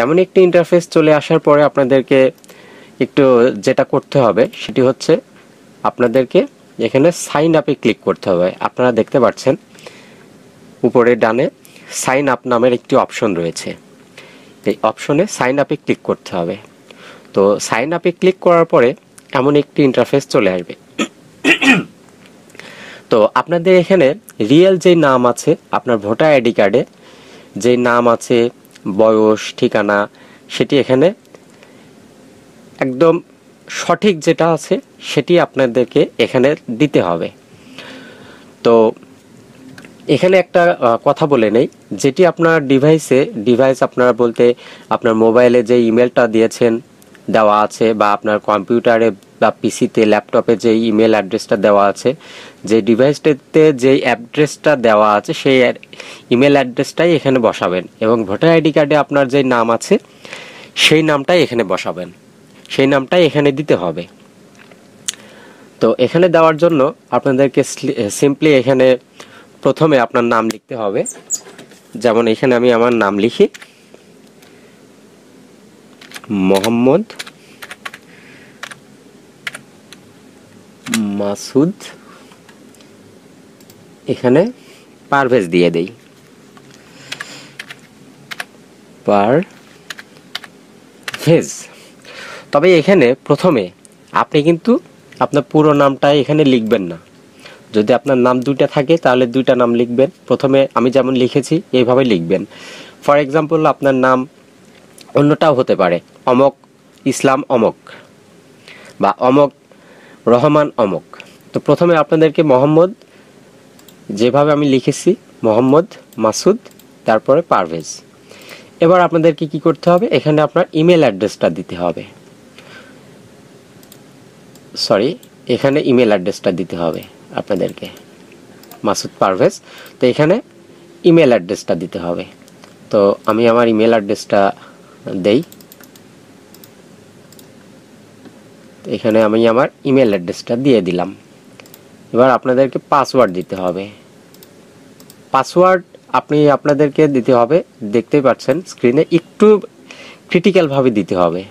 তেমন একটি ইন্টারফেস চলে আসার পরে আপনাদেরকে একটু যেটা করতে হবে, সেটি হচ্ছে আপনাদেরকে এখানে সাইন আপে ক্লিক করতে হবে। আপনারা দেখতে পাচ্ছেন, উপরে ডানে সাইন আপ নামের একটি অপশন রয়েছে। এই অপশনে সাইন আপে ক্লিক করতে হবে। তো সাইন আপে ক্লিক করার পরে এমন একটি ইন্টারফেস চলে আসবে। তো আপনাদের এখানে রিয়েল যে নাম আছে, আপনার ভোটার আইডি কার্ডে যে নাম আছে বয়স, ঠিকানা, সেটি এখানে একদম সঠিক যেটা আছে, সেটি আপনাদেরকে এখানে দিতে হবে। তো এখানে একটা কথা বলে নেই, যেটি আপনার ডিভাইসে, ডিভাইস আপনার বলতে আপনার মোবাইলে যে ইমেলটা দিয়েছেন, দেওয়া আছে বা আপনার কম্পিউটারে বা পিসিতে, ল্যাপটপে যে ইমেল অ্যাড্রেসটা দেওয়া আছে, যে ডিভাইসটাতে যে অ্যাড্রেসটা দেওয়া আছে, সেই ইমেল অ্যাড্রেসটাই এখানে বসাবেন এবং ভোটার আইডি কার্ডে আপনার যে নাম আছে, সেই নামটাই এখানে বসাবেন। সেই নামটাই এখানে দিতে হবে। তো এখানে দেওয়ার জন্য আপনাদেরকে সিম্পলি এখানে প্রথমে আপনার নাম লিখতে হবে। যেমন এখানে আমি আমার নাম লিখি। মোহাম্মদ মাসুদ, এখানে পারভেজ দিয়ে দেই। পার ভেজ তবে এখানে প্রথমে আপনি কিন্তু আপনার পুরো নামটা এখানে লিখবেন না। যদি আপনার নাম দুইটা থাকে, তাহলে দুইটা নাম লিখবেন। প্রথমে আমি যেমন লিখেছি, এইভাবে লিখবেন। ফর এক্সাম্পল আপনার নাম অন্যটাও হতে পারে, অমক, ইসলাম অমক বা অমক রহমান অমক। তো প্রথমে আপনাদেরকে মোহাম্মদ, যেভাবে আমি লিখেছি, মোহাম্মদ মাসুদ, তারপরে পারভেজ। এবার আপনাদেরকে কি করতে হবে? এখানে আপনার ইমেল অ্যাড্রেসটা দিতে হবে। সরি, এখানে ইমেল অ্যাড্রেসটা দিতে হবে আপনাদেরকে, মাসুদ পারভেজ। তো এখানে ইমেল অ্যাড্রেসটা দিতে হবে। তো আমি আমার ইমেল অ্যাড্রেসটা দেই তো এখানে আমি আমার ইমেল অ্যাড্রেসটা দিয়ে দিলাম। এবার আপনাদেরকে পাসওয়ার্ড দিতে হবে। পাসওয়ার্ড আপনি আপনাদেরকে দিতে হবে, দেখতেই পাচ্ছেন স্ক্রিনে একটু ক্রিটিক্যালভাবে দিতে হবে।